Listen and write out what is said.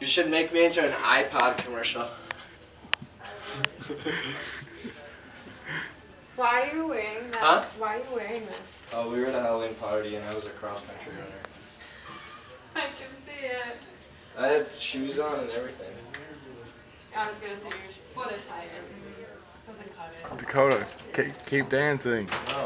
You should make me into an iPod commercial. Why are you wearing that? Huh? Why are you wearing this? Oh, we were at a Halloween party and I was a cross country runner. I can see it. I had shoes on and everything. I was gonna say your foot attire. Dakota, keep, keep dancing. No.